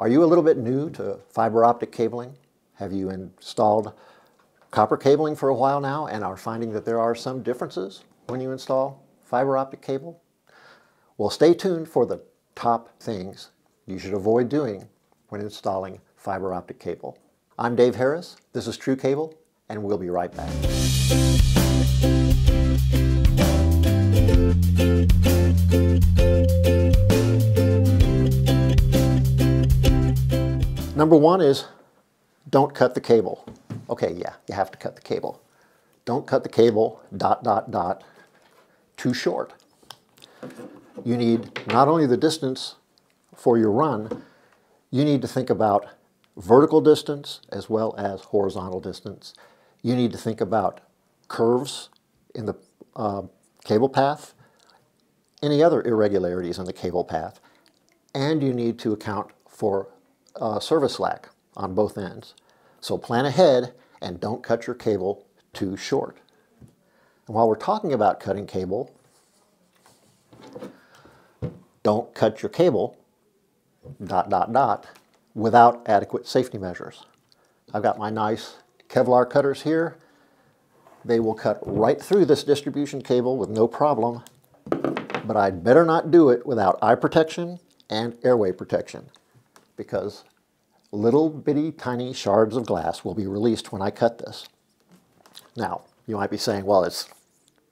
Are you a little bit new to fiber optic cabling? Have you installed copper cabling for a while now and are finding that there are some differences when you install fiber optic cable? Well, stay tuned for the top things you should avoid doing when installing fiber optic cable. I'm Dave Harris, this is True Cable, and we'll be right back. Number one is don't cut the cable. Okay, yeah, you have to cut the cable. Don't cut the cable dot dot dot too short. You need not only the distance for your run, you need to think about vertical distance as well as horizontal distance. You need to think about curves in the uh, cable path, any other irregularities in the cable path, and you need to account for uh, service slack on both ends. So plan ahead and don't cut your cable too short. And while we're talking about cutting cable, don't cut your cable, dot, dot, dot, without adequate safety measures. I've got my nice Kevlar cutters here. They will cut right through this distribution cable with no problem, but I'd better not do it without eye protection and airway protection because little bitty tiny shards of glass will be released when I cut this. Now, you might be saying, well, it's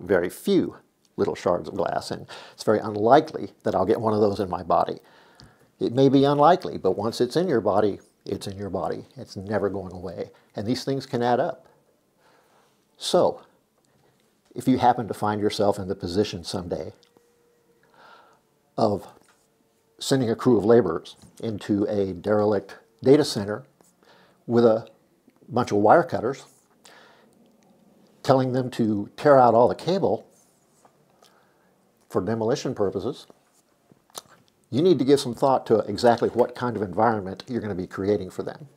very few little shards of glass, and it's very unlikely that I'll get one of those in my body. It may be unlikely, but once it's in your body, it's in your body. It's never going away. And these things can add up. So, if you happen to find yourself in the position someday of sending a crew of laborers into a derelict data center with a bunch of wire cutters, telling them to tear out all the cable for demolition purposes, you need to give some thought to exactly what kind of environment you're going to be creating for them.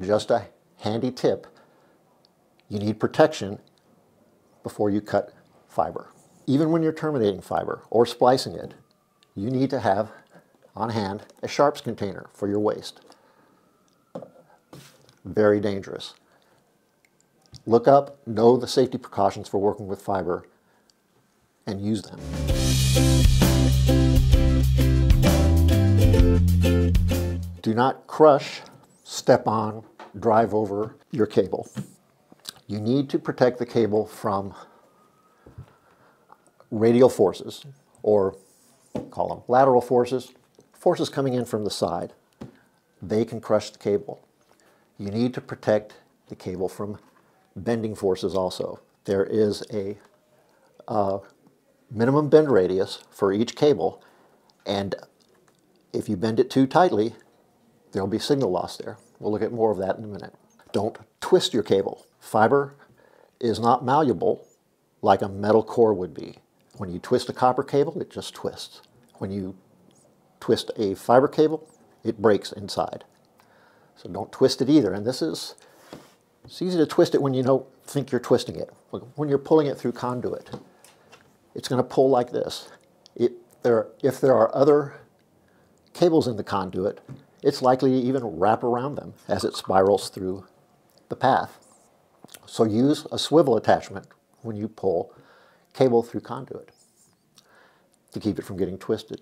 Just a handy tip, you need protection before you cut fiber. Even when you're terminating fiber or splicing it, you need to have on hand a sharps container for your waste. Very dangerous. Look up, know the safety precautions for working with fiber, and use them. Do not crush, step on, drive over your cable. You need to protect the cable from radial forces, or call them lateral forces, forces coming in from the side. They can crush the cable. You need to protect the cable from bending forces also. There is a uh, minimum bend radius for each cable, and if you bend it too tightly, there'll be signal loss there. We'll look at more of that in a minute. Don't twist your cable. Fiber is not malleable like a metal core would be. When you twist a copper cable, it just twists. When you twist a fiber cable, it breaks inside. So don't twist it either. And this is, it's easy to twist it when you don't think you're twisting it. When you're pulling it through conduit, it's going to pull like this. It, there, if there are other cables in the conduit, it's likely to even wrap around them as it spirals through the path. So use a swivel attachment when you pull cable through conduit to keep it from getting twisted.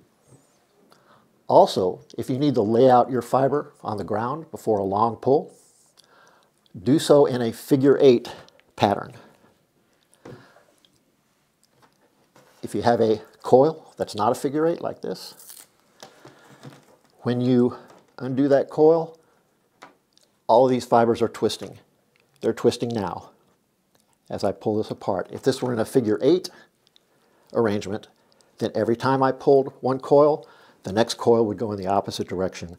Also, if you need to lay out your fiber on the ground before a long pull, do so in a figure eight pattern. If you have a coil that's not a figure eight like this, when you undo that coil, all of these fibers are twisting. They're twisting now as I pull this apart. If this were in a figure eight arrangement, then every time I pulled one coil, the next coil would go in the opposite direction,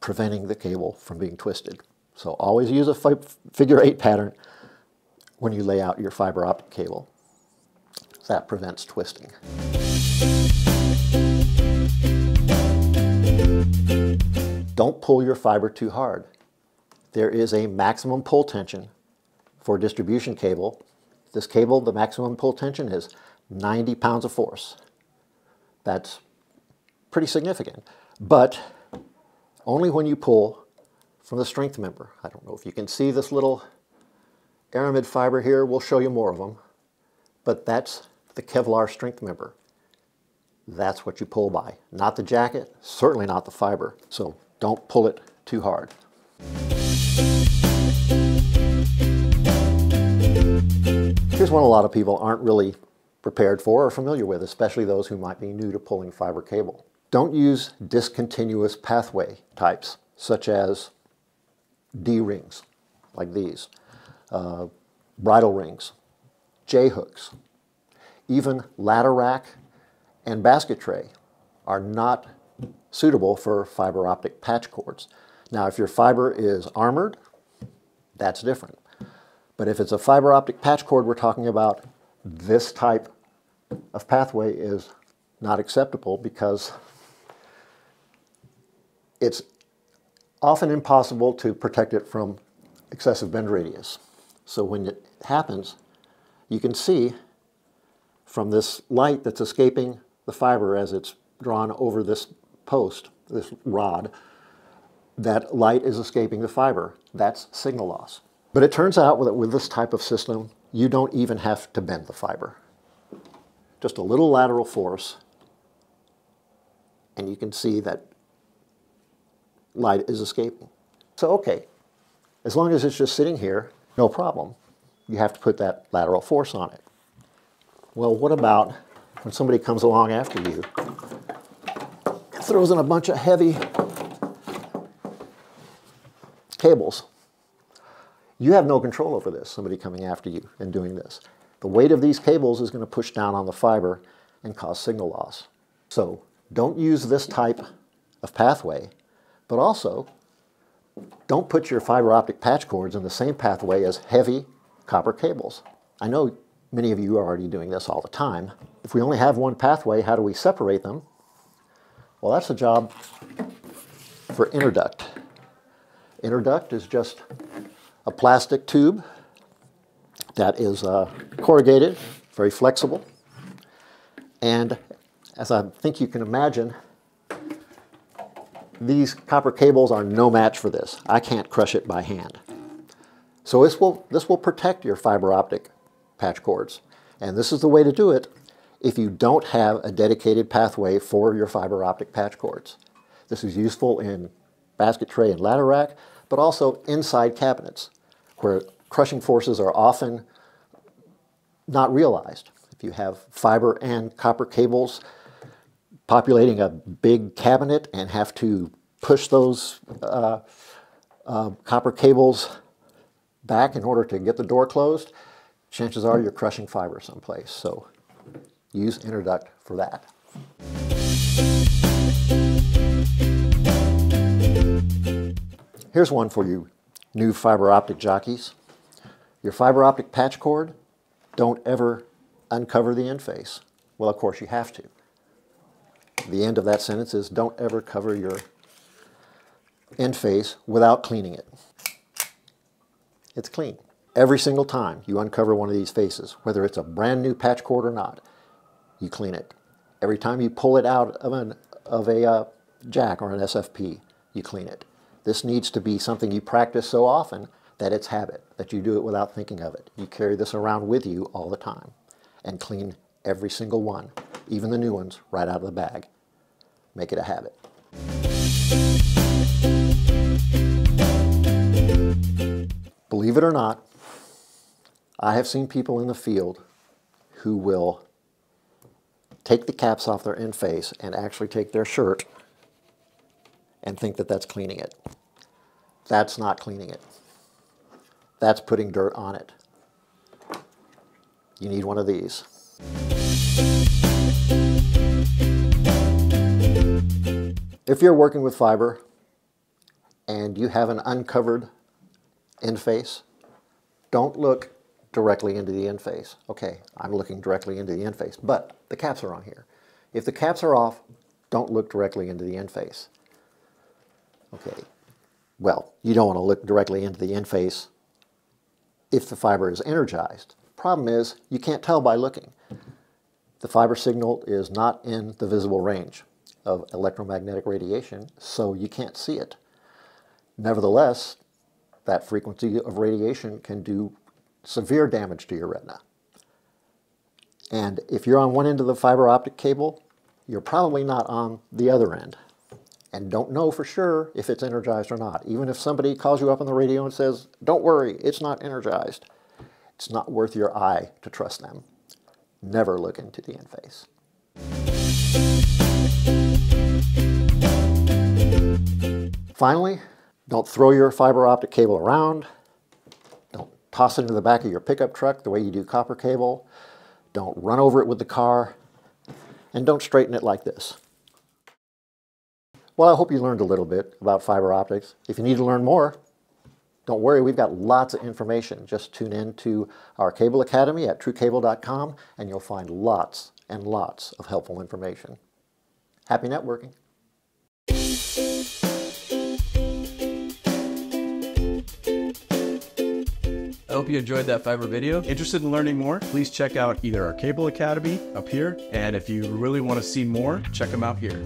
preventing the cable from being twisted. So always use a figure eight pattern when you lay out your fiber optic cable. That prevents twisting. Don't pull your fiber too hard. There is a maximum pull tension for distribution cable. This cable, the maximum pull tension is 90 pounds of force. That's pretty significant. But only when you pull from the strength member. I don't know if you can see this little aramid fiber here. We'll show you more of them. But that's the Kevlar strength member. That's what you pull by. Not the jacket, certainly not the fiber. So don't pull it too hard. Here's one a lot of people aren't really prepared for or familiar with, especially those who might be new to pulling fiber cable. Don't use discontinuous pathway types, such as D-rings, like these, uh, bridle rings, J-hooks, even ladder rack and basket tray are not suitable for fiber optic patch cords. Now, if your fiber is armored, that's different. But if it's a fiber optic patch cord we're talking about, this type of pathway is not acceptable because it's often impossible to protect it from excessive bend radius. So when it happens, you can see from this light that's escaping the fiber as it's drawn over this post, this rod, that light is escaping the fiber. That's signal loss. But it turns out that with this type of system, you don't even have to bend the fiber. Just a little lateral force, and you can see that light is escaping. So, okay, as long as it's just sitting here, no problem. You have to put that lateral force on it. Well, what about when somebody comes along after you, throws in a bunch of heavy cables? You have no control over this, somebody coming after you and doing this. The weight of these cables is going to push down on the fiber and cause signal loss. So don't use this type of pathway, but also don't put your fiber optic patch cords in the same pathway as heavy copper cables. I know many of you are already doing this all the time. If we only have one pathway, how do we separate them? Well, that's a job for interduct. Interduct is just a plastic tube that is uh, corrugated, very flexible. And as I think you can imagine, these copper cables are no match for this. I can't crush it by hand. So this will, this will protect your fiber optic patch cords. And this is the way to do it if you don't have a dedicated pathway for your fiber optic patch cords. This is useful in basket tray and ladder rack, but also inside cabinets where crushing forces are often not realized. If you have fiber and copper cables populating a big cabinet and have to push those uh, uh, copper cables back in order to get the door closed, chances are you're crushing fiber someplace. So use interduct for that. Here's one for you new fiber optic jockeys. Your fiber optic patch cord, don't ever uncover the end face. Well, of course you have to. The end of that sentence is don't ever cover your end face without cleaning it. It's clean. Every single time you uncover one of these faces, whether it's a brand new patch cord or not, you clean it. Every time you pull it out of, an, of a uh, jack or an SFP, you clean it. This needs to be something you practice so often that it's habit, that you do it without thinking of it. You carry this around with you all the time and clean every single one, even the new ones, right out of the bag. Make it a habit. Believe it or not, I have seen people in the field who will take the caps off their end face and actually take their shirt and think that that's cleaning it. That's not cleaning it. That's putting dirt on it. You need one of these. If you're working with fiber and you have an uncovered end face, don't look directly into the end face. Okay, I'm looking directly into the end face, but the caps are on here. If the caps are off, don't look directly into the end face. Okay, well, you don't want to look directly into the end face if the fiber is energized. Problem is, you can't tell by looking. The fiber signal is not in the visible range. of electromagnetic radiation, so you can't see it. Nevertheless, that frequency of radiation can do severe damage to your retina. And if you're on one end of the fiber optic cable, you're probably not on the other end and don't know for sure if it's energized or not. Even if somebody calls you up on the radio and says, don't worry, it's not energized, it's not worth your eye to trust them. Never look into the end face. Finally, don't throw your fiber optic cable around. Don't toss it into the back of your pickup truck the way you do copper cable. Don't run over it with the car. And don't straighten it like this. Well, I hope you learned a little bit about fiber optics. If you need to learn more, don't worry, we've got lots of information. Just tune in to our Cable Academy at truecable.com and you'll find lots and lots of helpful information. Happy networking. I hope you enjoyed that fiber video. Interested in learning more? Please check out either our Cable Academy up here, and if you really want to see more, check them out here.